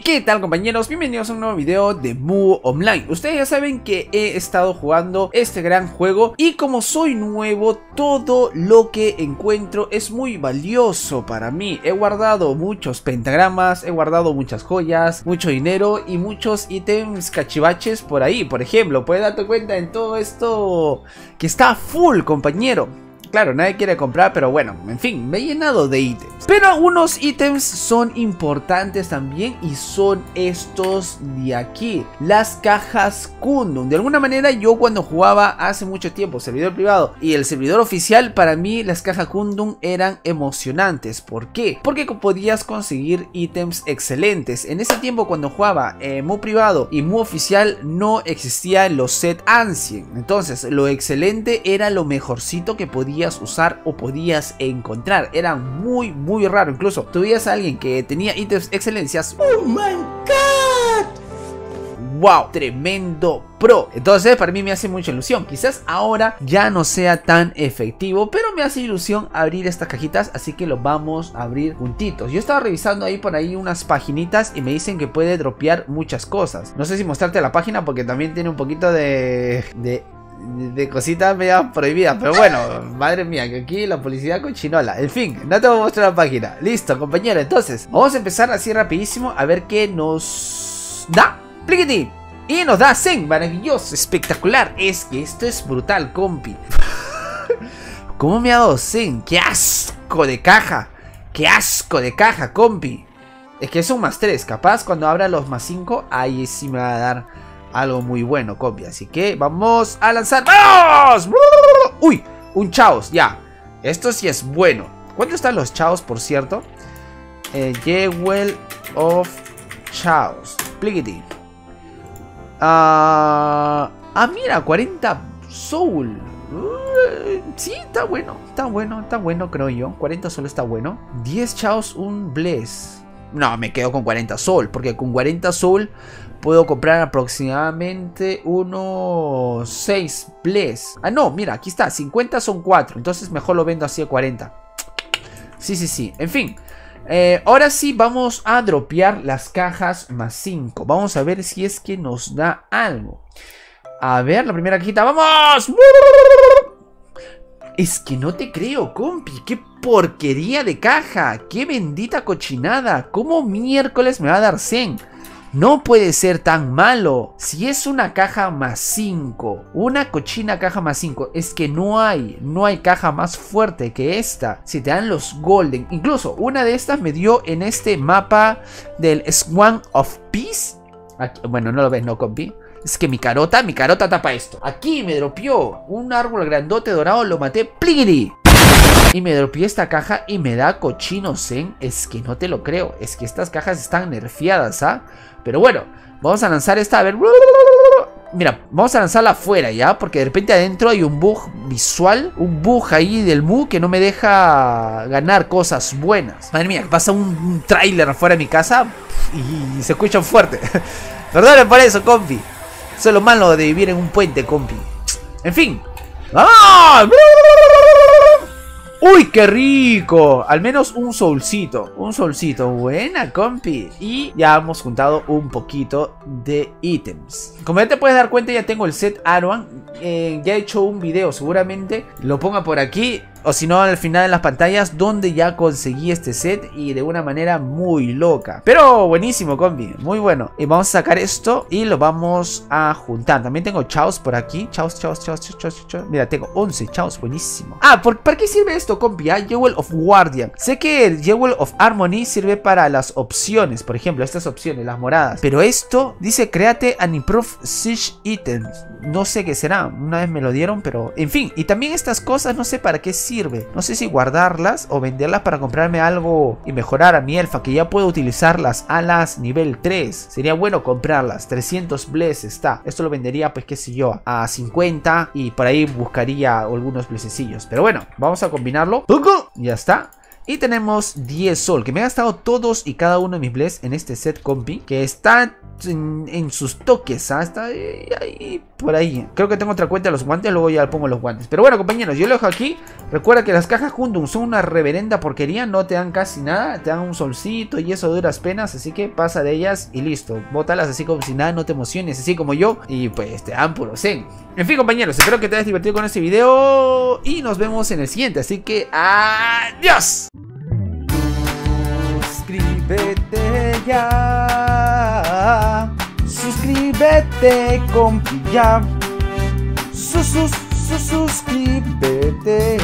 ¿qué tal compañeros? Bienvenidos a un nuevo video de Mu Online. Ustedes ya saben que he estado jugando este gran juego y como soy nuevo, todo lo que encuentro es muy valioso para mí. He guardado muchos pentagramas, he guardado muchas joyas, mucho dinero y muchos ítems cachivaches por ahí. Por ejemplo, puedes darte cuenta en todo esto que está full, compañero. Claro, nadie quiere comprar, pero bueno, en fin, me he llenado de ítems. Pero algunos ítems son importantes también y son estos de aquí, las cajas Kundum. De alguna manera yo cuando jugaba hace mucho tiempo servidor privado y el servidor oficial, para mí las cajas Kundum eran emocionantes. ¿Por qué? Porque podías conseguir ítems excelentes. En ese tiempo cuando jugaba eh, Mu privado y Mu oficial no existían los set Ancient. Entonces lo excelente era lo mejorcito que podía usar o podías encontrar. Era muy, muy raro. Incluso tuvías a alguien que tenía ítems excelencias. ¡Oh my god! wow, tremendo pro. Entonces para mí me hace mucha ilusión. Quizás ahora ya no sea tan efectivo, pero me hace ilusión abrir estas cajitas, así que lo vamos a abrir juntitos. Yo estaba revisando ahí por ahí unas paginitas y me dicen que puede dropear muchas cosas. No sé si mostrarte la página porque también tiene un poquito de, de de cositas medio prohibidas. Pero bueno, madre mía, que aquí la publicidad cochinola. En fin, no te voy a mostrar la página. Listo, compañero. Entonces, vamos a empezar así rapidísimo a ver qué nos da. Pliquiti. Y nos da Zen. Maravilloso, espectacular. Es que esto es brutal, compi. ¿Cómo me ha dado Zen? ¡Qué asco de caja! ¡Qué asco de caja, compi! Es que es un más 3. Capaz cuando abra los más 5, ahí sí me va a dar algo muy bueno, copia. Así que vamos a lanzar. ¡Vamos! ¡Uy! Un chaos, ya. Esto sí es bueno. ¿Cuánto están los chaos, por cierto? Eh, Jewel of Chaos. Plickety. Ah, ah, mira, 40 soul. Uh, sí, está bueno, está bueno, está bueno, creo yo. 40 soul está bueno. 10 chaos, un bless. No, me quedo con 40 soul, porque con 40 soul puedo comprar aproximadamente unos 6 bless. Ah, no, mira, aquí está, 50 son 4, entonces mejor lo vendo así a 40. Sí, sí, sí, en fin. Eh, ahora sí vamos a dropear las cajas más 5. Vamos a ver si es que nos da algo. A ver, la primera cajita, ¡vamos! Es que no te creo, compi. ¡Qué porquería de caja! ¡Qué bendita cochinada! ¿Cómo miércoles me va a dar Zen? No puede ser tan malo. Si es una caja más 5, una cochina caja más 5, es que no hay, no hay caja más fuerte que esta. Si te dan los golden, incluso una de estas me dio en este mapa del Swan of Peace. bueno, no lo ves, no, compi. Es que mi carota, mi carota tapa esto. Aquí me dropió un árbol grandote dorado, lo maté. ¡Pligiri! Y me dropió esta caja y me da cochino zen. Es que no te lo creo. Es que estas cajas están nerfeadas, ¿ah? Pero bueno, vamos a lanzar esta, a ver... Mira, vamos a lanzarla afuera ya, porque de repente adentro hay un bug visual, un bug ahí del Mu que no me deja ganar cosas buenas. Madre mía, pasa un, tráiler afuera de mi casa y, se escucha fuerte. Perdón por eso, compi. Eso es lo malo de vivir en un puente, compi. En fin. ¡Vamos! ¡Uy, qué rico! Al menos un solcito. Un solcito. Buena, compi. Y ya hemos juntado un poquito de ítems. Como ya te puedes dar cuenta, ya tengo el set Aruan. Eh, ya he hecho un video, seguramente lo ponga por aquí o si no al final en las pantallas donde ya conseguí este set y de una manera muy loca. Pero buenísimo, combi, muy bueno. Y vamos a sacar esto y lo vamos a juntar. También tengo chaos por aquí. Chaos, chaos, chaos, chaos, chaos. Mira, tengo 11 chaos, buenísimo. Ah, ¿por, ¿para qué sirve esto, compi? Ah, Jewel of Guardian. Sé que el Jewel of Harmony sirve para las opciones, por ejemplo, estas opciones, las moradas. Pero esto dice créate an improve siege items. No sé qué será, una vez me lo dieron, pero en fin. Y también estas cosas no sé para qué sirven no sé si guardarlas o venderlas para comprarme algo y mejorar a mi elfa, que ya puedo utilizar las alas nivel 3. Sería bueno comprarlas. 300 bless está. Esto lo vendería, pues qué sé yo, a 50 y por ahí buscaría algunos blessecillos. Pero bueno, vamos a combinarlo. Ya está. Y tenemos 10 sol, que me he gastado todos y cada uno de mis bless en este set compi, que está en, sus toques, ¿ah? Está ahí, por ahí. Creo que tengo otra cuenta de los guantes, luego ya pongo los guantes. Pero bueno, compañeros, yo lo dejo aquí. Recuerda que las cajas Hundum son una reverenda porquería, no te dan casi nada, te dan un solcito y eso duras penas, así que pasa de ellas y listo. Bótalas así como si nada, no te emociones, así como yo, y pues te dan puro zen. En fin, compañeros, espero que te hayas divertido con este video y nos vemos en el siguiente, así que adiós. Suscríbete ya. Suscríbete, compi, ya. Sus, sus, sus, suscríbete